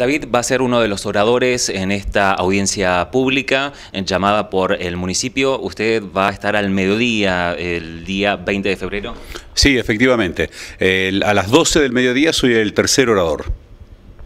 David va a ser uno de los oradores en esta audiencia pública llamada por el municipio. ¿Usted va a estar al mediodía el día 20 de febrero? Sí, efectivamente. a las 12 del mediodía soy el tercer orador.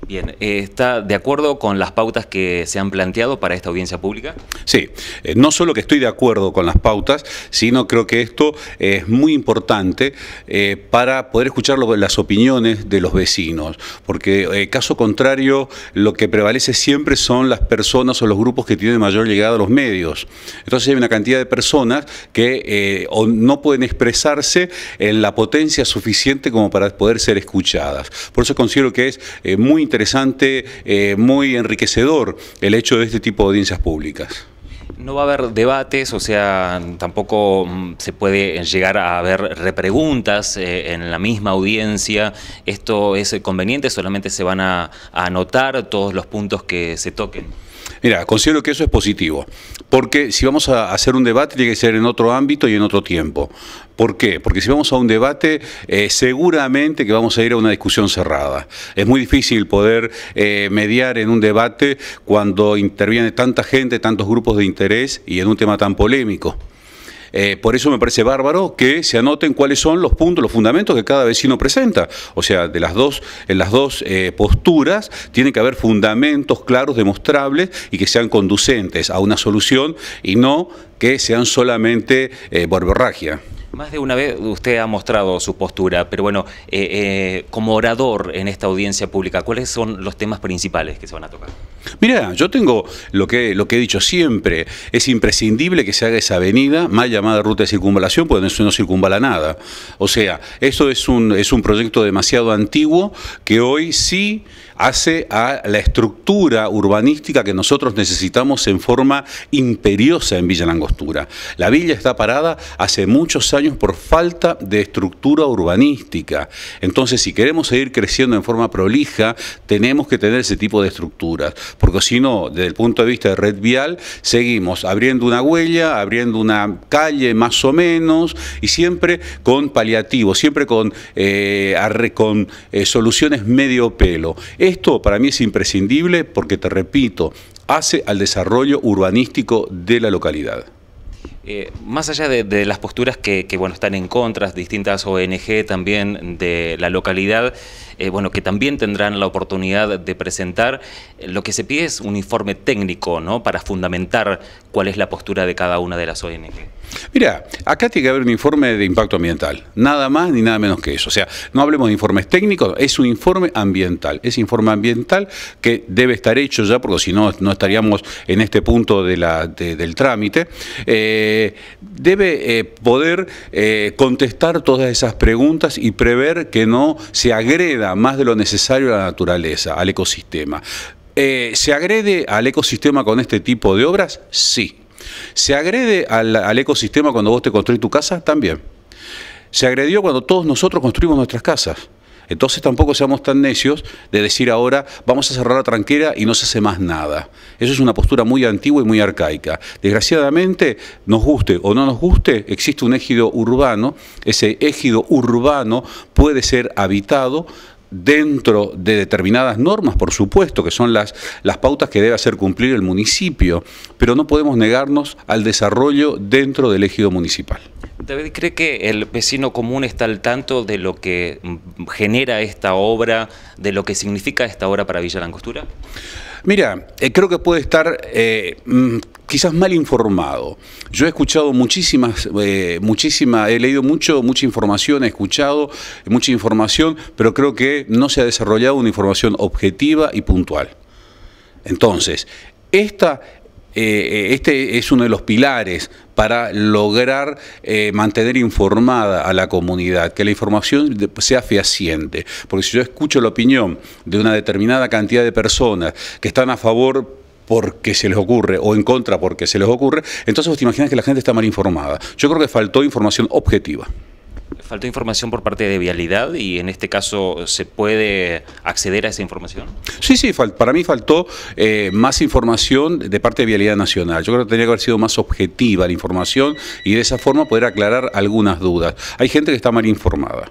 Bien, eh, ¿está de acuerdo con las pautas que se han planteado para esta audiencia pública? Sí, eh, no solo que estoy de acuerdo con las pautas, sino creo que esto es muy importante eh, para poder escuchar las opiniones de los vecinos, porque caso contrario, lo que prevalece siempre son las personas o los grupos que tienen mayor llegada a los medios. Entonces hay una cantidad de personas que no pueden expresarse en la potencia suficiente como para poder ser escuchadas. Por eso considero que es muy interesante interesante, eh, muy enriquecedor el hecho de este tipo de audiencias públicas. No va a haber debates, o sea, tampoco mm, se puede llegar a haber repreguntas eh, en la misma audiencia. ¿Esto es conveniente? ¿Solamente se van a anotar todos los puntos que se toquen? Mira, considero que eso es positivo, porque si vamos a hacer un debate tiene que ser en otro ámbito y en otro tiempo. ¿Por qué? Porque si vamos a un debate, eh, seguramente que vamos a ir a una discusión cerrada. Es muy difícil poder eh, mediar en un debate cuando interviene tanta gente, tantos grupos de interés y en un tema tan polémico. Eh, por eso me parece bárbaro que se anoten cuáles son los puntos, los fundamentos que cada vecino presenta. O sea, de las dos, en las dos eh, posturas tiene que haber fundamentos claros, demostrables y que sean conducentes a una solución y no que sean solamente eh, más de una vez usted ha mostrado su postura, pero bueno, eh, eh, como orador en esta audiencia pública, ¿cuáles son los temas principales que se van a tocar? Mira, yo tengo lo que, lo que he dicho siempre, es imprescindible que se haga esa avenida mal llamada ruta de circunvalación, porque eso no circunvala nada. O sea, esto es un, es un proyecto demasiado antiguo que hoy sí hace a la estructura urbanística que nosotros necesitamos en forma imperiosa en Villa Langostura. La villa está parada hace muchos años por falta de estructura urbanística. Entonces, si queremos seguir creciendo en forma prolija, tenemos que tener ese tipo de estructuras, porque si no, desde el punto de vista de red vial, seguimos abriendo una huella, abriendo una calle más o menos, y siempre con paliativos, siempre con, eh, eh, soluciones medio pelo. Esto para mí es imprescindible porque, te repito, hace al desarrollo urbanístico de la localidad. Eh, más allá de, las posturas que, bueno, están en contra, distintas ONG también de la localidad, eh, bueno, que también tendrán la oportunidad de presentar, eh, lo que se pide es un informe técnico, ¿no? Para fundamentar cuál es la postura de cada una de las ONG. Mira, acá tiene que haber un informe de impacto ambiental, nada más ni nada menos que eso. O sea, no hablemos de informes técnicos, es un informe ambiental. Es informe ambiental que debe estar hecho ya, porque si no, no estaríamos en este punto del trámite. Eh, debe eh, poder eh, contestar todas esas preguntas y prever que no se agreda más de lo necesario a la naturaleza, al ecosistema. ¿Se agrede al ecosistema con este tipo de obras? Sí. ¿Se agrede al, ecosistema cuando vos te construís tu casa? También. Se agredió cuando todos nosotros construimos nuestras casas. Entonces tampoco seamos tan necios de decir ahora vamos a cerrar la tranquera y no se hace más nada. Eso es una postura muy antigua y muy arcaica. Desgraciadamente, nos guste o no nos guste, existe un égido urbano. Ese égido urbano puede ser habitado dentro de determinadas normas, por supuesto, que son las, las pautas que debe hacer cumplir el municipio, pero no podemos negarnos al desarrollo dentro del ejido municipal. David, ¿cree que el vecino común está al tanto de lo que genera esta obra, de lo que significa esta obra para Villa Langostura? Mira, eh, creo que puede estar eh, mm, quizás mal informado. Yo he escuchado muchísimas, eh, muchísima, he leído mucho, mucha información, he escuchado mucha información, pero creo que no se ha desarrollado una información objetiva y puntual. Entonces, esta este es uno de los pilares para lograr mantener informada a la comunidad, que la información sea fehaciente. Porque si yo escucho la opinión de una determinada cantidad de personas que están a favor porque se les ocurre o en contra porque se les ocurre, entonces vos te imaginas que la gente está mal informada. Yo creo que faltó información objetiva. ¿Faltó información por parte de Vialidad y en este caso se puede acceder a esa información? Sí, sí, para mí faltó eh, más información de parte de Vialidad Nacional. Yo creo que tendría que haber sido más objetiva la información y de esa forma poder aclarar algunas dudas. Hay gente que está mal informada.